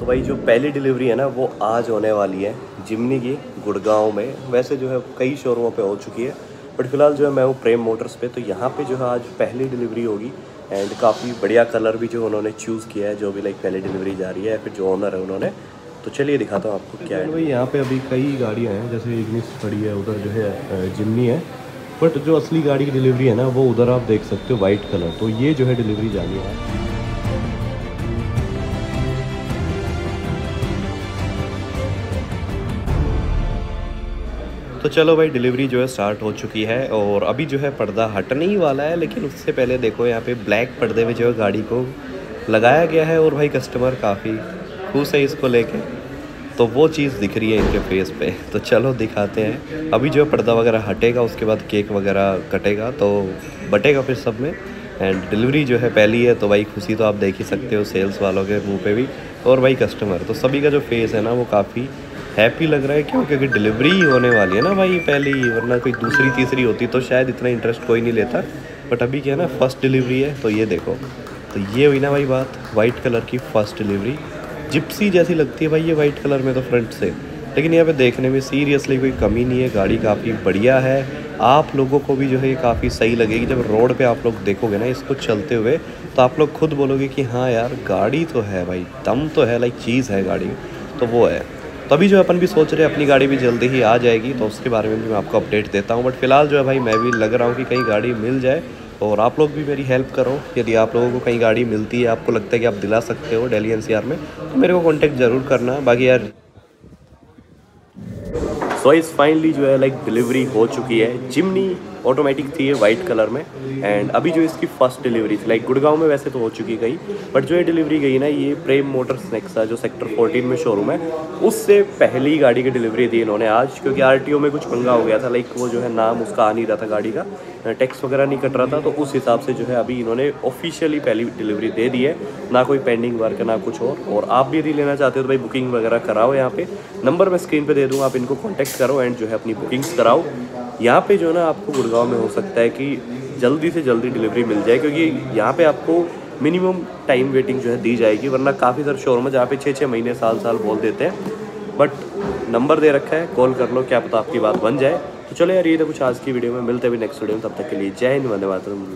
तो भाई जो पहली डिलीवरी है ना वो आज होने वाली है जिमनी की गुड़गांव में। वैसे जो है कई शोरूमों पे हो चुकी है बट फ़िलहाल जो है मैं हूँ प्रेम मोटर्स पे। तो यहाँ पे जो है आज पहली डिलीवरी होगी एंड काफ़ी बढ़िया कलर भी जो उन्होंने चूज़ किया है जो भी लाइक पहली डिलीवरी जा रही है फिर जो ऑनर है उन्होंने। तो चलिए दिखाता हूँ आपको क्या है। भाई यहाँ पे अभी कई गाड़ियाँ हैं जैसे इग्निस खड़ी है उधर जो है जिमनी है। बट जो असली गाड़ी की डिलीवरी है ना वो उधर आप देख सकते हो वाइट कलर तो ये जो है डिलीवरी जानी है। तो चलो भाई डिलीवरी जो है स्टार्ट हो चुकी है और अभी जो है पर्दा हटने ही वाला है, लेकिन उससे पहले देखो यहाँ पे ब्लैक पर्दे में जो है गाड़ी को लगाया गया है और भाई कस्टमर काफ़ी खुश है इसको लेके। तो वो चीज़ दिख रही है इनके फेस पे। तो चलो दिखाते हैं। अभी जो पर्दा वगैरह हटेगा, उसके बाद केक वगैरह कटेगा तो बटेगा फिर सब में। एंड डिलीवरी जो है पहली है तो भाई खुशी तो आप देख ही सकते हो सेल्स वालों के मुँह पे भी और भाई कस्टमर तो सभी का जो फेस है ना, वो काफ़ी हैप्पी लग रहा है क्यों? क्योंकि डिलीवरी ही होने वाली है ना भाई पहले ही वरना कोई दूसरी, तीसरी होती तो शायद इतना इंटरेस्ट कोई नहीं लेता। बट अभी क्या है ना फ़र्स्ट डिलीवरी है तो ये देखो। तो ये हुई ना भाई बात वाइट कलर की फ़र्स्ट डिलीवरी जिप्सी जैसी लगती है भाई ये वाइट कलर में तो फ्रंट से। लेकिन यहाँ पे देखने में सीरियसली कोई कमी नहीं है, गाड़ी काफ़ी बढ़िया है। आप लोगों को भी जो है काफ़ी सही लगेगी। जब रोड पे आप लोग देखोगे ना इसको चलते हुए तो आप लोग खुद बोलोगे कि हाँ यार, गाड़ी तो है भाई, दम तो है लाइक चीज़ है गाड़ी। तो वो है। तो अभी जो अपन भी सोच रहे हैं, अपनी गाड़ी भी जल्दी ही आ जाएगी तो उसके बारे में भी मैं आपको अपडेट देता हूँ। बट फ़िलहाल जो है भाई, मैं भी लग रहा हूँ कि कहीं गाड़ी मिल जाए, और आप लोग भी मेरी हेल्प करो। यदि आप लोगों को कहीं गाड़ी मिलती है, आपको लगता है कि आप दिला सकते हो डेली एनसीआर में तो मेरे को कांटेक्ट ज़रूर करना। बाकी यार सो इस फाइनली जो है लाइक डिलीवरी हो चुकी है। जिमनी ऑटोमेटिक थी ये वाइट कलर में. एंड अभी जो इसकी फ़र्स्ट डिलीवरी थी लाइक गुड़गांव में वैसे तो हो चुकी गई बट जो ये डिलीवरी गई ना, ये प्रेम मोटर्स नेक्सा जो सेक्टर 14 में शोरूम है, उससे पहली गाड़ी की डिलीवरी दी इन्होंने आज, क्योंकि आरटीओ में कुछ पंगा हो गया था लाइक वो जो है नाम उसका आ नहीं रहा था गाड़ी का टैक्स वगैरह नहीं कट रहा था तो उस हिसाब से जो है अभी इन्होंने ऑफिशियली पहली डिलीवरी दे दी है, ना कोई पेंडिंग वर्क ना कुछ और. और आप भी यदि लेना चाहते हो तो भाई बुकिंग वगैरह कराओ यहाँ पे. नंबर मैं स्क्रीन पे दे दूँगा, आप इनको कॉन्टैक्ट करो एंड जो है अपनी बुकिंग्स कराओ. यहाँ पे जो ना आपको गुड़गांव में हो सकता है कि जल्दी से जल्दी डिलीवरी मिल जाए, क्योंकि यहाँ पे आपको मिनिमम टाइम वेटिंग जो है दी जाएगी, वरना काफ़ी सारे शोरूम जहाँ पे छः छः महीने साल साल बोल देते हैं। बट नंबर दे रखा है कॉल कर लो, क्या पता आपकी बात बन जाए। तो चलो यार, ये तो कुछ आज की वीडियो में, मिलते भी नेक्स्ट वीडियो में, तब तक के लिए जय हिंद, वंदे मातरम